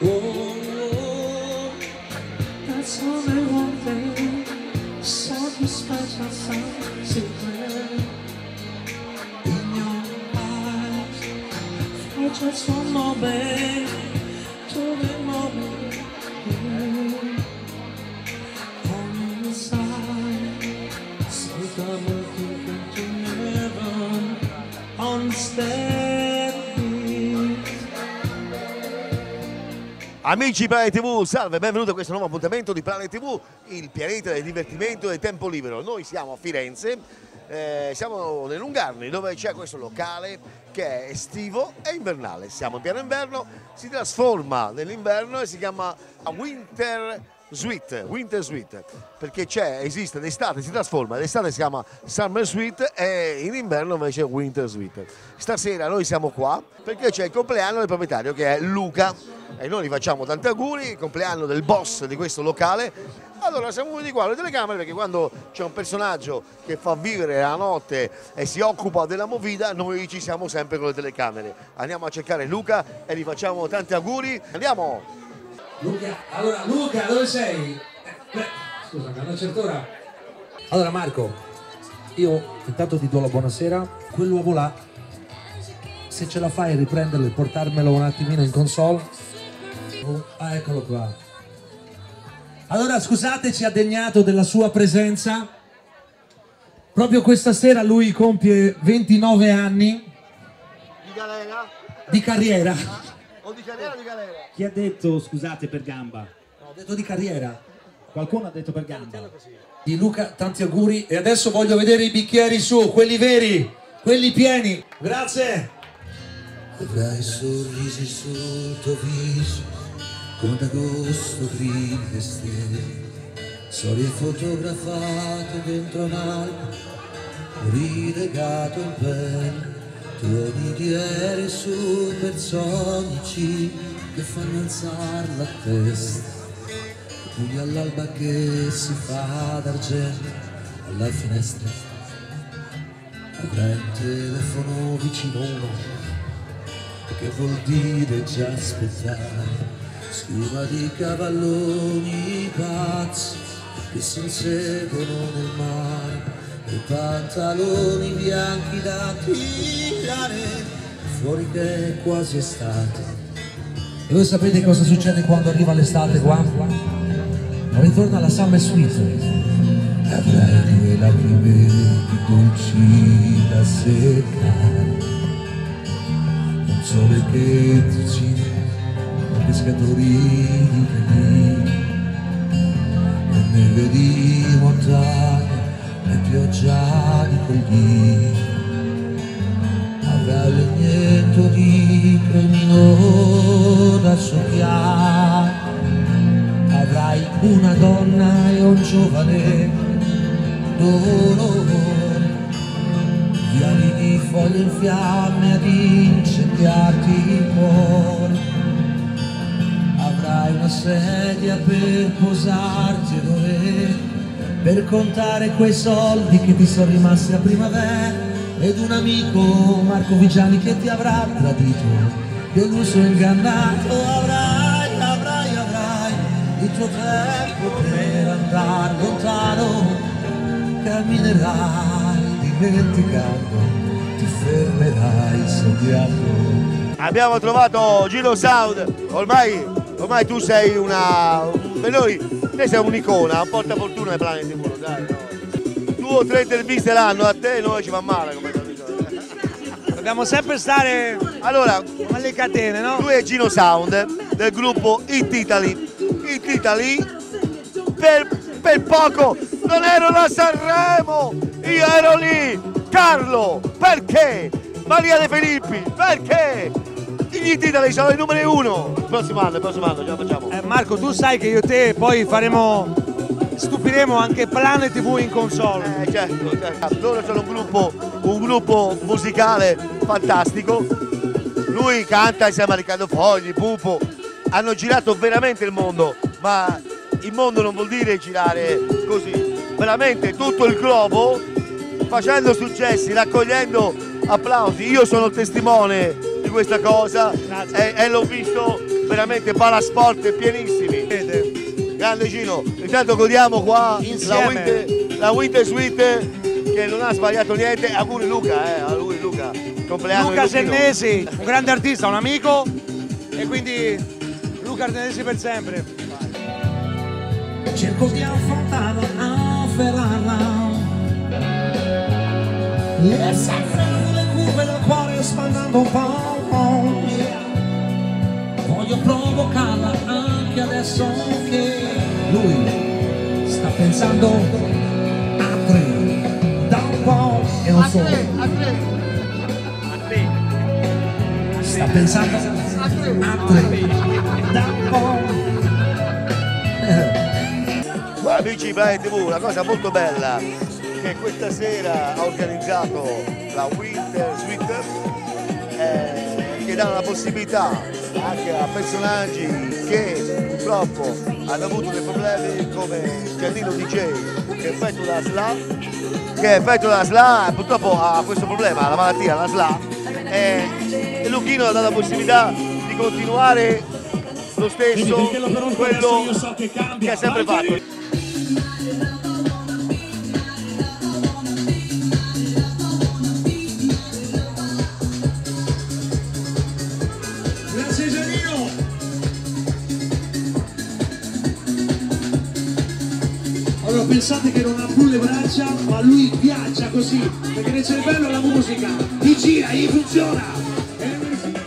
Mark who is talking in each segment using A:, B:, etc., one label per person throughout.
A: Oh, that's only one thing. Something special, something secret in your eyes. For just one moment, to the moment. On the side, so looking into heaven. Understand
B: Amici Planet TV, salve, benvenuti a questo nuovo appuntamento di Planet TV, il pianeta del divertimento e del tempo libero. Noi siamo a Firenze, eh, siamo nell'Ungarni dove c'è questo locale che è estivo e invernale. Siamo in pieno inverno, si trasforma nell'inverno e si chiama Winter Suite, Winter Suite, perché c'è, esiste d'estate, si trasforma, d'estate si chiama Summer Suite e in inverno invece Winter Suite. Stasera noi siamo qua perché c'è il compleanno del proprietario che è Luca e noi gli facciamo tanti auguri, il compleanno del boss di questo locale. Allora siamo venuti qua alle telecamere perché quando c'è un personaggio che fa vivere la notte e si occupa della movida, noi ci siamo sempre con le telecamere. Andiamo a cercare Luca e gli facciamo tanti auguri. Andiamo!
C: Luca, allora Luca, dove sei? Eh, beh, scusami, a una certa ora. Allora Marco, io intanto ti do la buonasera. Quell'uovo là, se ce la fai a riprenderlo e portarmelo un attimino in console. Oh, ah, eccolo qua. Allora scusate, ci ha degnato della sua presenza. Proprio questa sera lui compie 29 anni
B: di
C: carriera.
B: O di carriera o di galera?
D: Chi ha detto scusate per gamba?
C: Ho detto di carriera.
D: Qualcuno ha detto per gamba?
C: Di Luca, tanti auguri. E adesso voglio vedere i bicchieri su, quelli veri, quelli pieni. Grazie.
E: Avrai sorrisi sul tuo viso, come d'agosto brille le stelle. Storie fotografate dentro un rilegato in pelle. Tuoni di aerei supersonici che fanno alzare la testa. Pugni all'alba che si fa d'argento alla finestra. Avrai un telefono vicino uno che vuol dire già aspettare schiuma di cavalloni pazzi che si inseguono nel mare e pantaloni bianchi da tirare fuori che è quasi estate
C: E voi sapete cosa succede quando arriva l'estate qua? Ritorna la Summer Suite.
E: avrai due lacrime dolci da seccare un sole che ti uccide pescatori di pelini e neve di montagna e pioggia di colline avrai legnetto di cremino da soffiare avrai una donna e un giovane dolore. Viali di foglie in fiamme ad incendiarti il cuore. Avrai una sedia per posarti ed ore per contare quei soldi che ti sono rimasti a primavera ed un amico Marco Vigiani che ti avrà tradito. Deluso e ingannato avrai, avrai, avrai il tuo tempo per andare lontano. Camminerai dimenticando ti fermerai sognato
B: Abbiamo trovato Gino Sound, ormai, ormai tu sei una... per noi, te sei un'icona, un portafortuna del Planet TV, dai. no. Due o tre interviste l'anno a te noi ci fa male come.
F: Dobbiamo sempre stare
B: Allora,
F: come le catene, no?
B: lui è Gino Sound del gruppo It Italy. It Italy per, per poco non ero a Sanremo, io ero lì. Carlo, perché? Maria De Filippi, perché? Gli It Italy sono i numeri uno. Il prossimo anno, il prossimo anno ce la facciamo.
F: Eh, Marco, tu sai che io e te poi faremo, stupiremo anche Planet TV in console.
B: Eh, certo, certo. Loro sono un gruppo, un gruppo musicale fantastico. Lui canta insieme a Riccardo Fogli, Pupo. Hanno girato veramente il mondo, ma il mondo non vuol dire girare così. Veramente tutto il globo facendo successi, raccogliendo applausi. Io sono il testimone questa cosa e, e l'ho visto veramente palasport pienissimi. Grande Gino, intanto godiamo qua la
F: Insieme.
B: winter, la winter Suite che non ha sbagliato niente. Auguri Luca, eh, auguri Luca. Compleanno
F: Luca. Sennesi, un grande artista, un amico e quindi Luca Sennesi per sempre.
E: Cerco di affrontarla, afferrarla E sempre le curve del cuore spannando un po' Voglio provocarla anche adesso che Lui sta pensando a tre. Da un po' e non so Sta pensando a tre. Da un po'
B: Amici di Play TV, una cosa molto bella che questa sera ha organizzato la Winter Suite eh, che dà la possibilità anche a personaggi che purtroppo hanno avuto dei problemi come Giannino DJ che effettua la SLA che effettua la SLA purtroppo ha questo problema, la malattia, la SLA e, e Luchino ha dato la possibilità di continuare lo stesso quello che ha sempre fatto.
E: Allora pensate che non ha più le braccia, ma lui viaggia così, perché nel cervello la musica gli gira, gli funziona.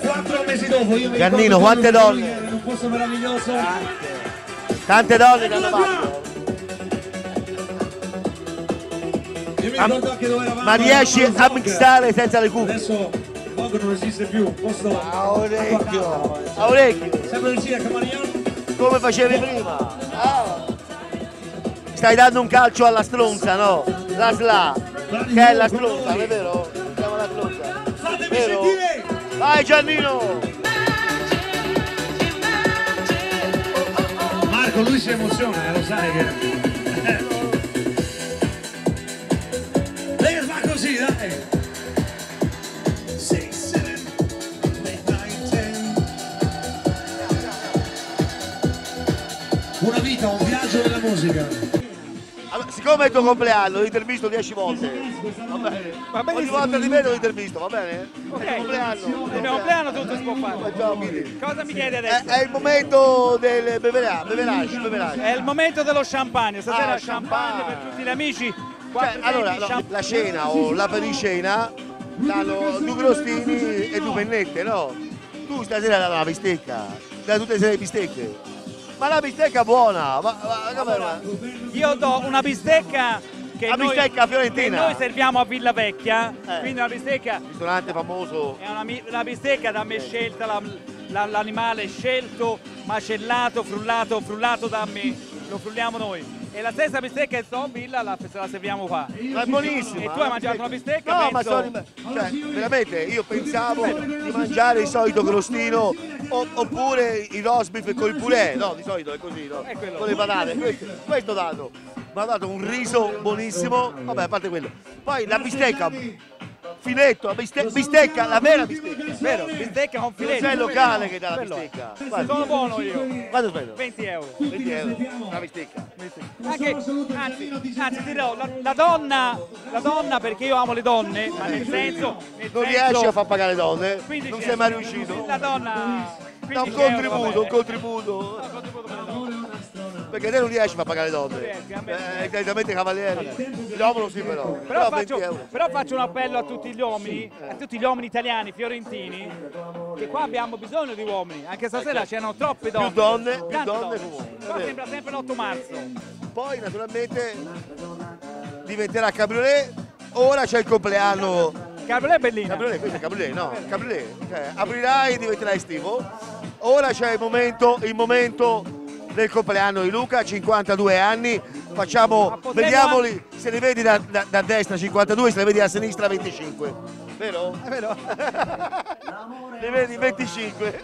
E: Quattro mesi dopo io mi ricordo
B: quante donne?
E: in un posto meraviglioso.
B: Tante donne che hanno fatto.
E: Io mi
B: Ma-
E: ricordo anche dove eravamo.
B: Ma riesci a mixare senza le cuffie?
E: Adesso Vogue non esiste più, posto
B: A orecchio, a orecchio,
E: Sempre il Sia Camariano.
B: come facevi prima. Ah. Stai dando un calcio alla stronza, no? La SLA, che è la stronza, non è vero? Siamo la stronza.
E: Fatemi
B: Vero?
E: sentire!
B: Vai Giannino!
E: Marco, lui si emoziona, eh, lo sai che.
B: Allora, siccome è il tuo compleanno, l'ho intervisto 10 volte. Va bene? Ogni volta di meno l'ho intervisto, va bene?
G: Ok.
B: È il compleanno.
G: Il mio compleanno tutto si può fare. Cosa mi chiedi
B: È,
G: adesso?
B: è il momento del beverage, beverage, beverage.
G: È il momento dello champagne, stasera
B: Ah,
G: champagne
B: champagne.
G: per tutti gli amici.
B: Cioè, allora, no, la cena o l'apericena danno due crostini e due pennette, no? Tu stasera una bistecca, dai tutte le sere bistecche. Ma la bistecca buona, ma, ma va?
G: Io do una bistecca che
B: La
G: noi,
B: bistecca fiorentina.
G: noi serviamo a Villa Vecchia,
B: Eh.
G: quindi una bistecca
B: Ristorante famoso.
G: è una, una bistecca da me scelta, la- la- l'animale scelto, macellato, frullato, frullato da me, lo frulliamo noi. E la stessa bistecca che sto a Villa la, la serviamo qua.
B: Ma è buonissima.
G: E tu hai mangiato una bistecca?
B: No, ma
G: penso-
B: sono, cioè, veramente, io pensavo di mangiare il solito crostino o- oppure i roast beef con il purè, no, di solito è così, no?
G: È quello.
B: Con le patate, questo, questo dato. Mi ha dato un riso buonissimo, vabbè, a parte quello. Poi la bistecca, filetto, la biste- bistecca, la vera bistecca.
G: Vero, bistecca con filetto.
B: c'è il locale che dà la bistecca. Guarda,
G: Sono buono io.
B: Quanto spendo?
G: 20 euro.
B: 20 euro, una bistecca.
G: Anche, anzi, anzi dirò, la, la donna, la donna perché io amo le donne, ma nel senso... Nel
B: Non
G: senso,
B: riesci a far pagare le donne,
G: 15
B: non sei mai riuscito.
G: La donna...
B: Da un
G: 15 euro,
B: contributo, un contributo. Perché te non riesci a pagare le donne. Eh, solitamente cavalieri. L'uomo sì però.
G: Però
B: Però 20
G: faccio,
B: euro.
G: però faccio un appello a tutti gli uomini, a tutti gli uomini italiani, fiorentini, che qua abbiamo bisogno di uomini, anche stasera c'erano troppe donne.
B: Più donne, più
G: Tante
B: donne è
G: Qua sembra sempre l'8 marzo.
B: Poi naturalmente diventerà cabriolet. Ora c'è il compleanno.
G: Cabriolet bellina.
B: Cabriolet, questo è cabriolet, no? Cabriolet. Cioè, aprirai e diventerai estivo. Ora c'è il momento, il momento del compleanno di Luca, 52 anni. Facciamo, vediamoli, se li vedi da, da- da destra 52, se li vedi a sinistra 25. Vero? È vero? li vedi 25.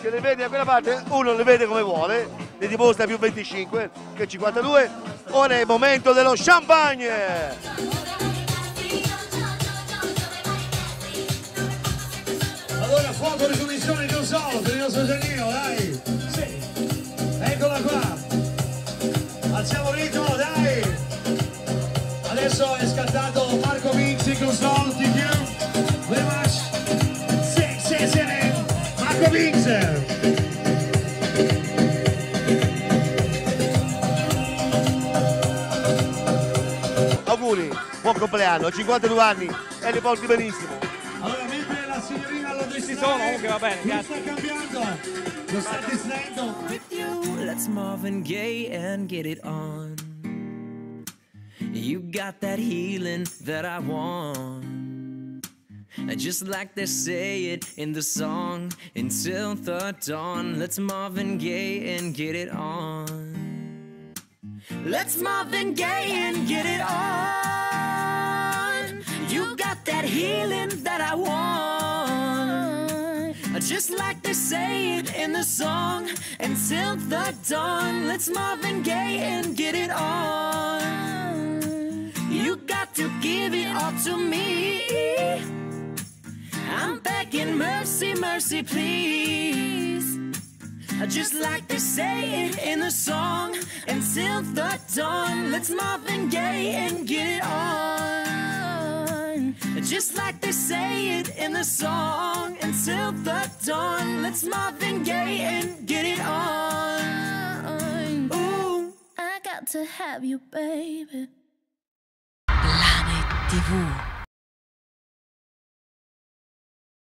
B: Se li vedi da quella parte, uno li vede come vuole, ne dimostra più 25 che 52. Ora è il momento dello champagne!
E: Allora fuoco risoluzione
C: canzone non solo per il nostro Giannino, dai! Eccola qua! Alziamo il ritmo, dai! Adesso è scattato Marco Vinci con Soul TQ. Very much! Sì, sì, sì! Marco Vinci!
B: Auguri, buon compleanno, 52 anni e li porti benissimo.
C: Allora, mentre la signorina lo
H: Ci sono, comunque va bene,
C: sta cambiando, lo sta distraendo.
G: Let's Marvin Gaye and get it on. You got that healing that I want. And Just like they say it in the song, until the dawn. Let's Marvin Gaye and get it on. Let's Marvin Gaye and get it on. You got that healing that I want. Just like they say it in the song, until the dawn. Let's Marvin Gaye and get it on. You got to give it all to me. I'm begging mercy, mercy, please. Just like they say it in the song, until the dawn. Let's Marvin Gaye and get it on. Just like they say it in the song, until the dawn. Let's Marvin Gaye and get it on. Ooh, I got to have you, baby.
A: Planet TV.